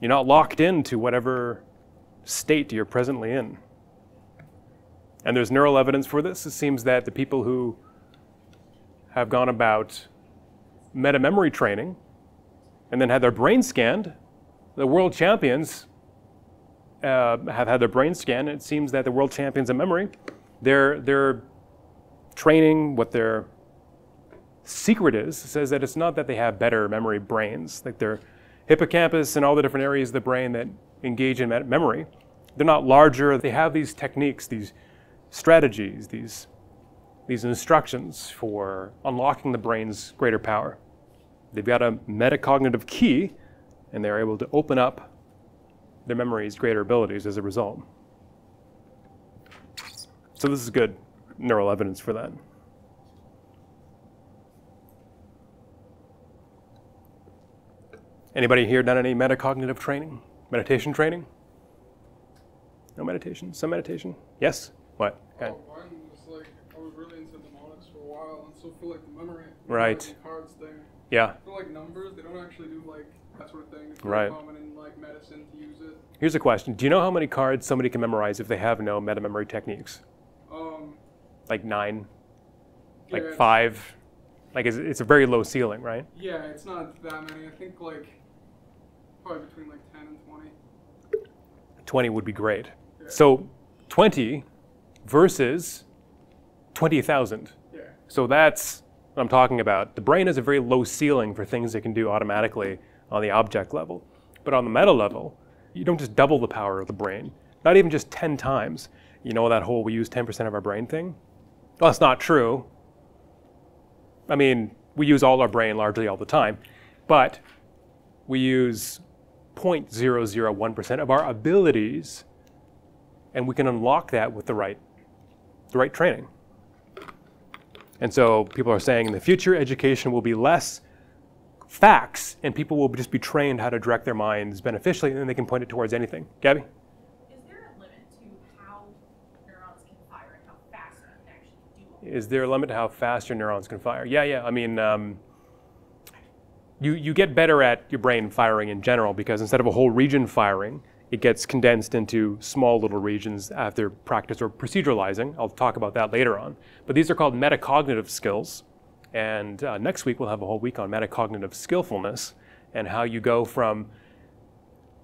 You're not locked into whatever state you're presently in. And there's neural evidence for this. It seems that the people who have gone about meta memory training and then had their brain scanned, the world champions uh, have had their brain scanned. It seems that the world champions in memory, their, their training, what their secret is, says that it's not that they have better memory brains, like their hippocampus and all the different areas of the brain that engage in memory. They're not larger. They have these techniques, these strategies, these, these instructions for unlocking the brain's greater power. They've got a metacognitive key, and they're able to open up their memory's greater abilities as a result. So this is good neural evidence for that. Anybody here done any metacognitive training? Meditation training? No meditation? Some meditation? Yes? What? Okay. Oh, mine was like I was really into mnemonics for a while, and so for like the memory, Right. the cards thing. Yeah. For like numbers, they don't actually do like that sort of thing. It's Right. common in like medicine to use it. Here's a question. Do you know how many cards somebody can memorize if they have no meta memory techniques? Um, Like nine? Like five? Like it's, it's a very low ceiling, right? Yeah, it's not that many. I think like probably between like ten and twenty. 20 would be great. So 20 versus 20,000. Yeah. So that's what I'm talking about. The brain has a very low ceiling for things it can do automatically on the object level. But on the meta level, you don't just double the power of the brain, not even just 10 times. You know that whole we use 10% of our brain thing? Well, that's not true. I mean, we use all our brain largely all the time, but we use 0.001% of our abilities, and we can unlock that with the right, the right training. And so people are saying in the future, education will be less facts, and people will just be trained how to direct their minds beneficially, and then they can point it towards anything. Gabby? Is there a limit to how neurons can fire and how fast you can actually do all Is there a limit to how fast your neurons can fire? Yeah, yeah. I mean, um, you, you get better at your brain firing in general because instead of a whole region firing, it gets condensed into small little regions after practice or proceduralizing. I'll talk about that later on. But these are called metacognitive skills. And uh, next week, we'll have a whole week on metacognitive skillfulness and how you go from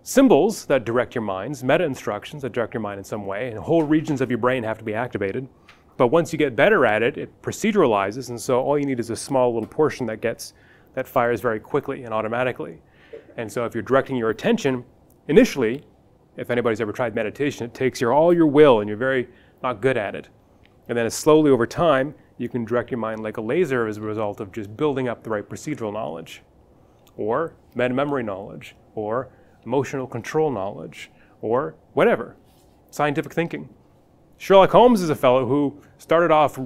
symbols that direct your minds, meta instructions that direct your mind in some way, and whole regions of your brain have to be activated. But once you get better at it, it proceduralizes, and so all you need is a small little portion that gets that fires very quickly and automatically. And so if you're directing your attention initially, if anybody's ever tried meditation, it takes your all your will and you're very not good at it. And then slowly over time, you can direct your mind like a laser as a result of just building up the right procedural knowledge, or meta memory knowledge, or emotional control knowledge, or whatever. Scientific thinking. Sherlock Holmes is a fellow who started off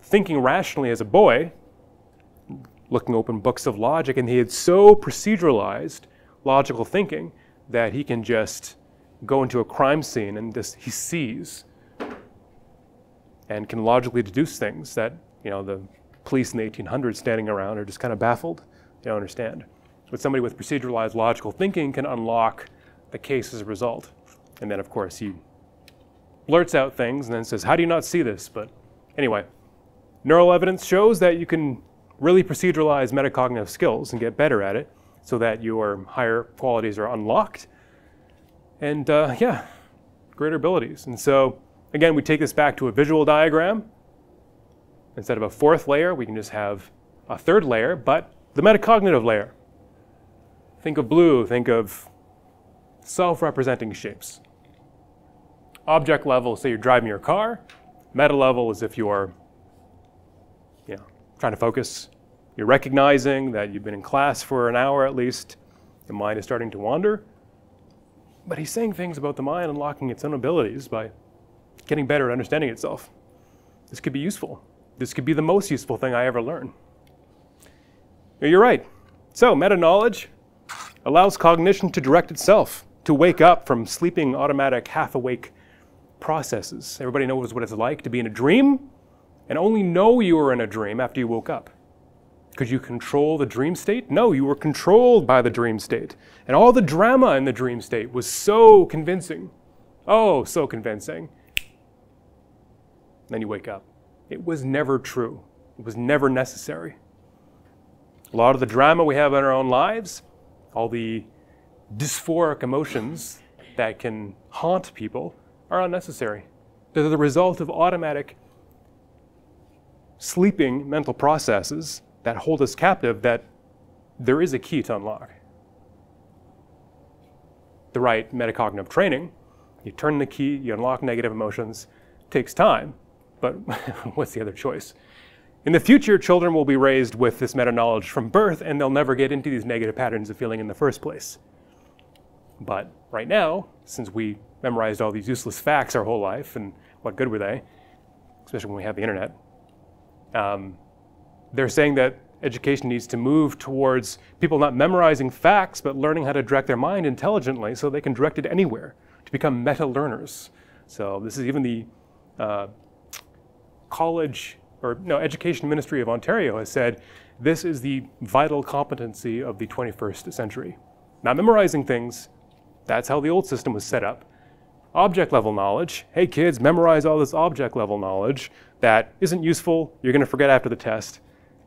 thinking rationally as a boy, looking open books of logic, and he had so proceduralized logical thinking that he can just go into a crime scene and this, he sees and can logically deduce things that you know the police in the 1800s standing around are just kind of baffled. They don't understand. But somebody with proceduralized logical thinking can unlock the case as a result. And then, of course, he blurts out things and then says, How do you not see this? But anyway, neural evidence shows that you can really proceduralize metacognitive skills and get better at it so that your higher qualities are unlocked. And uh, yeah, greater abilities. And so, again, we take this back to a visual diagram. Instead of a fourth layer, we can just have a third layer, but the metacognitive layer. Think of blue, think of self representing shapes. Object level, say you're driving your car. Meta level is if you're you know, trying to focus. You're recognizing that you've been in class for an hour at least. Your mind is starting to wander. But he's saying things about the mind unlocking its own abilities by getting better at understanding itself. This could be useful. This could be the most useful thing I ever learn. You're right. So, meta knowledge allows cognition to direct itself, to wake up from sleeping, automatic, half awake processes. Everybody knows what it's like to be in a dream and only know you were in a dream after you woke up. Could you control the dream state? No, you were controlled by the dream state. And all the drama in the dream state was so convincing. Oh, so convincing. Then you wake up. It was never true. It was never necessary. A lot of the drama we have in our own lives, all the dysphoric emotions that can haunt people, are unnecessary. They're the result of automatic sleeping mental processes that hold us captive that there is a key to unlock. The right metacognitive training, you turn the key, you unlock negative emotions, takes time, but what's the other choice? In the future, children will be raised with this meta knowledge from birth, and they'll never get into these negative patterns of feeling in the first place. But right now, since we memorized all these useless facts our whole life, and what good were they, especially when we have the internet, um, they're saying that education needs to move towards people not memorizing facts, but learning how to direct their mind intelligently so they can direct it anywhere to become meta learners. So this is even the uh, college or no education ministry of Ontario has said this is the vital competency of the 21st century. Not memorizing things, that's how the old system was set up. Object level knowledge, hey kids, memorize all this object level knowledge that isn't useful, you're going to forget after the test.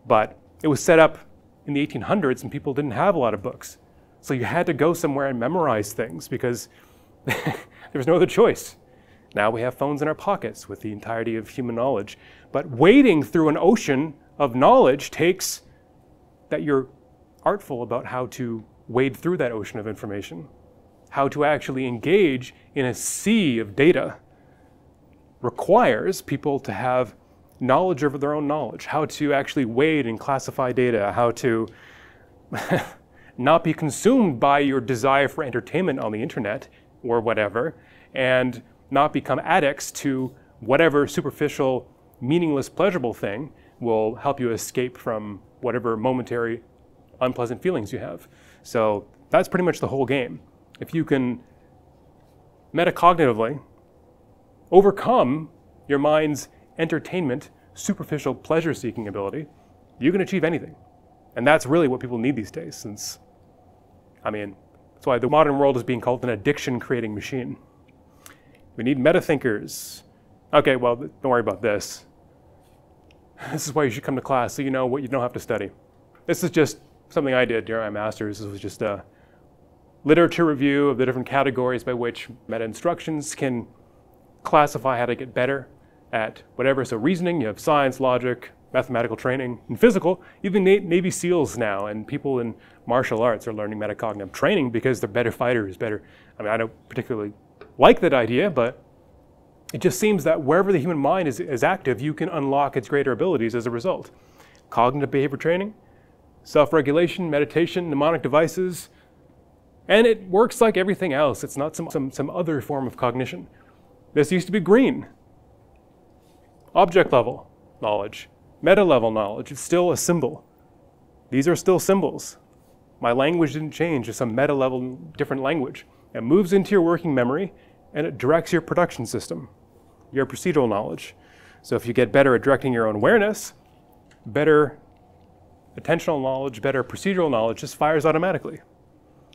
But it was set up in the 1800s and people didn't have a lot of books. So you had to go somewhere and memorize things because there was no other choice. Now we have phones in our pockets with the entirety of human knowledge. But wading through an ocean of knowledge takes that you're artful about how to wade through that ocean of information, how to actually engage in a sea of data requires people to have knowledge of their own knowledge, how to actually wade and classify data, how to not be consumed by your desire for entertainment on the internet or whatever, and not become addicts to whatever superficial, meaningless, pleasurable thing will help you escape from whatever momentary unpleasant feelings you have. So that's pretty much the whole game. If you can metacognitively overcome your mind's entertainment, superficial pleasure seeking ability, you can achieve anything. And that's really what people need these days, since, I mean, that's why the modern world is being called an addiction creating machine. We need meta thinkers. Okay, well, don't worry about this. This is why you should come to class so you know what you don't have to study. This is just something I did during my master's. This was just a literature review of the different categories by which meta instructions can classify how to get better at whatever. So reasoning, you have science, logic, mathematical training, and physical. Even Navy SEALs now and people in martial arts are learning metacognitive training because they're better fighters, better. I mean, I don't particularly like that idea, but it just seems that wherever the human mind is, is active, you can unlock its greater abilities as a result. Cognitive behavior training, self regulation, meditation, mnemonic devices, and it works like everything else. It's not some, some, some other form of cognition. This used to be green. Object level knowledge, meta level knowledge, it's still a symbol. These are still symbols. My language didn't change it's a meta level different language. It moves into your working memory and it directs your production system, your procedural knowledge. So if you get better at directing your own awareness, better attentional knowledge, better procedural knowledge just fires automatically.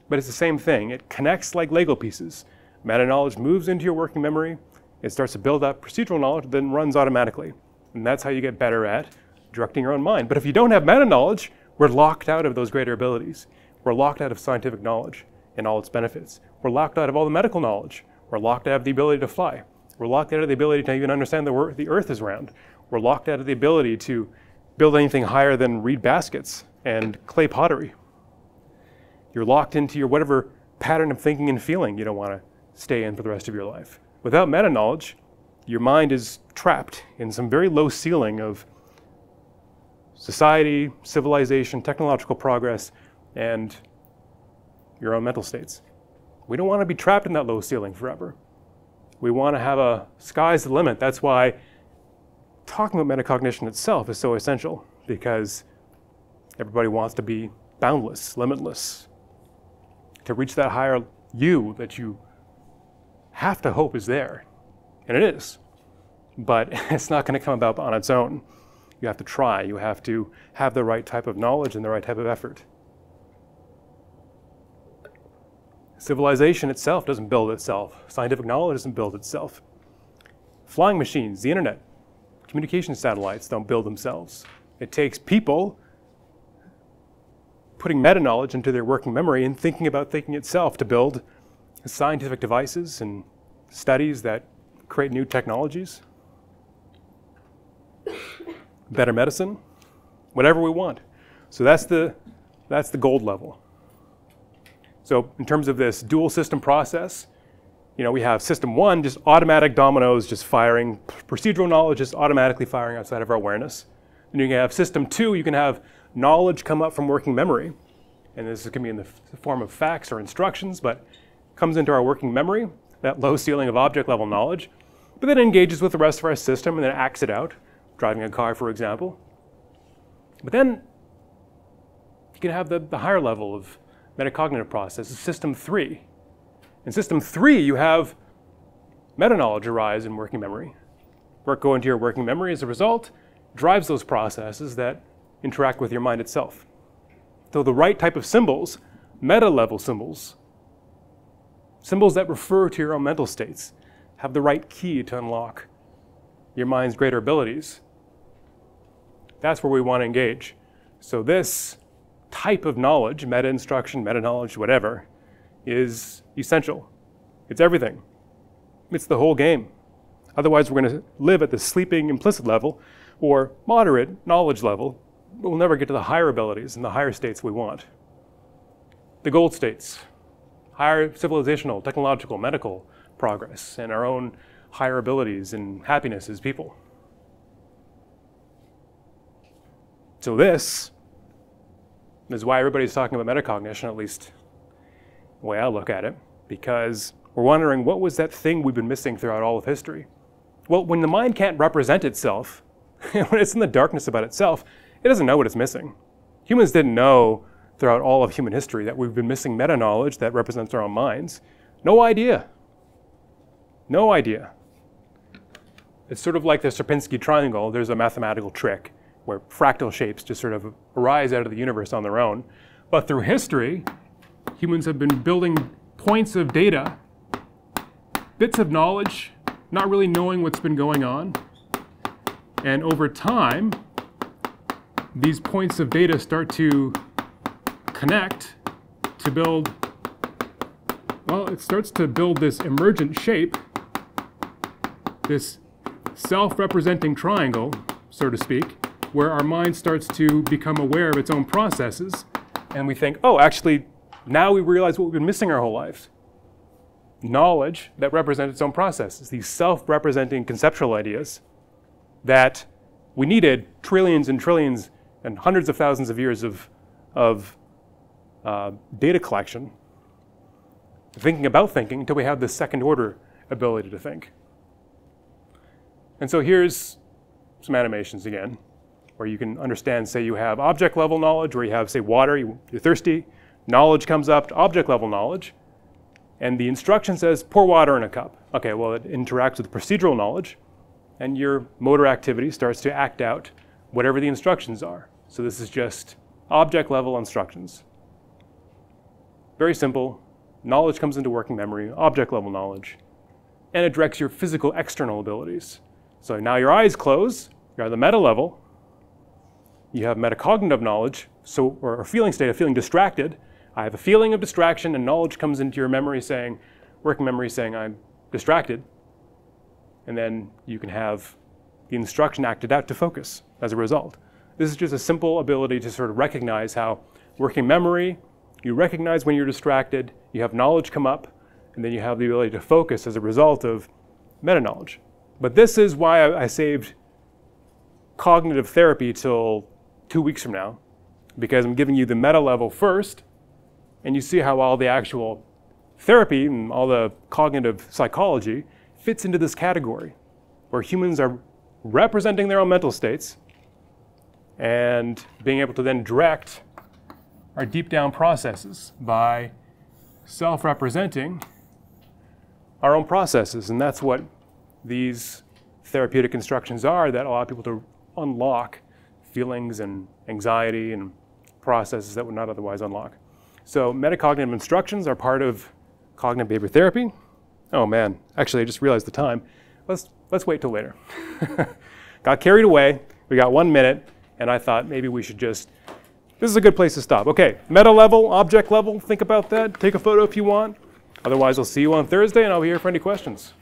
But it's the same thing. It connects like Lego pieces. Meta knowledge moves into your working memory, it starts to build up procedural knowledge, then runs automatically. And that's how you get better at directing your own mind. But if you don't have meta knowledge, we're locked out of those greater abilities. We're locked out of scientific knowledge and all its benefits. We're locked out of all the medical knowledge. We're locked out of the ability to fly. We're locked out of the ability to even understand the, the earth is round. We're locked out of the ability to build anything higher than reed baskets and clay pottery. You're locked into your whatever pattern of thinking and feeling you don't want to stay in for the rest of your life. Without meta knowledge, your mind is trapped in some very low ceiling of society, civilization, technological progress, and your own mental states. We don't want to be trapped in that low ceiling forever. We want to have a sky's the limit. That's why talking about metacognition itself is so essential because everybody wants to be boundless, limitless, to reach that higher you that you have to hope is there. And it is. But it's not going to come about on its own. You have to try. You have to have the right type of knowledge and the right type of effort. Civilization itself doesn't build itself. Scientific knowledge doesn't build itself. Flying machines, the internet, communication satellites don't build themselves. It takes people putting meta knowledge into their working memory and thinking about thinking itself to build scientific devices and studies that create new technologies, better medicine, whatever we want. So that's the, that's the gold level. So in terms of this dual system process, you know, we have system one, just automatic dominoes just firing, procedural knowledge just automatically firing outside of our awareness. And you can have system two, you can have knowledge come up from working memory. And this can be in the form of facts or instructions, but comes into our working memory, that low ceiling of object level knowledge, but then engages with the rest of our system and then acts it out, driving a car, for example. But then you can have the, the higher level of metacognitive process, system three. In system three, you have meta knowledge arise in working memory. Work go into your working memory as a result, drives those processes that interact with your mind itself. So the right type of symbols, meta level symbols, symbols that refer to your own mental states, have the right key to unlock your mind's greater abilities. That's where we want to engage. So this type of knowledge, meta instruction, meta knowledge, whatever, is essential. It's everything. It's the whole game. Otherwise, we're going to live at the sleeping implicit level or moderate knowledge level, but we'll never get to the higher abilities and the higher states we want. The gold states, higher civilizational, technological, medical progress, and our own higher abilities and happiness as people. So this is why everybody's talking about metacognition, at least the way I look at it, because we're wondering what was that thing we've been missing throughout all of history? Well, when the mind can't represent itself, when it's in the darkness about itself, it doesn't know what it's missing. Humans didn't know throughout all of human history that we've been missing meta knowledge that represents our own minds. No idea. No idea. It's sort of like the Sierpinski triangle. There's a mathematical trick where fractal shapes just sort of arise out of the universe on their own. But through history, humans have been building points of data, bits of knowledge, not really knowing what's been going on. And over time, these points of data start to connect to build, well, it starts to build this emergent shape, this self-representing triangle, so to speak, where our mind starts to become aware of its own processes, and we think, oh, actually, now we realize what we've been missing our whole lives. Knowledge that represents its own processes, these self-representing conceptual ideas that we needed trillions and trillions and hundreds of thousands of years of, of uh, data collection, thinking about thinking, until we have this second order ability to think. And so here's some animations again, where you can understand, say you have object level knowledge, where you have, say, water, you, you're thirsty, knowledge comes up to object level knowledge, and the instruction says pour water in a cup. Okay, well, it interacts with procedural knowledge, and your motor activity starts to act out whatever the instructions are. So this is just object level instructions. Very simple. Knowledge comes into working memory, object level knowledge, and it directs your physical external abilities. So now your eyes close, you're at the meta level, you have metacognitive knowledge, so or a feeling state of feeling distracted. I have a feeling of distraction, and knowledge comes into your memory saying, working memory saying, I'm distracted. And then you can have the instruction acted out to focus as a result. This is just a simple ability to sort of recognize how working memory, you recognize when you're distracted, you have knowledge come up, and then you have the ability to focus as a result of meta knowledge. But this is why I, I saved cognitive therapy till two weeks from now, because I'm giving you the meta level first, and you see how all the actual therapy and all the cognitive psychology fits into this category, where humans are representing their own mental states and being able to then direct our deep down processes by self representing our own processes. And that's what these therapeutic instructions are that allow people to unlock feelings and anxiety and processes that would not otherwise unlock. So, metacognitive instructions are part of cognitive behavior therapy. Oh man, actually, I just realized the time. Let's, let's wait till later. got carried away. We got one minute, and I thought maybe we should just. This is a good place to stop. Okay, meta level, object level, think about that. Take a photo if you want. Otherwise, I'll see you on Thursday, and I'll be here for any questions.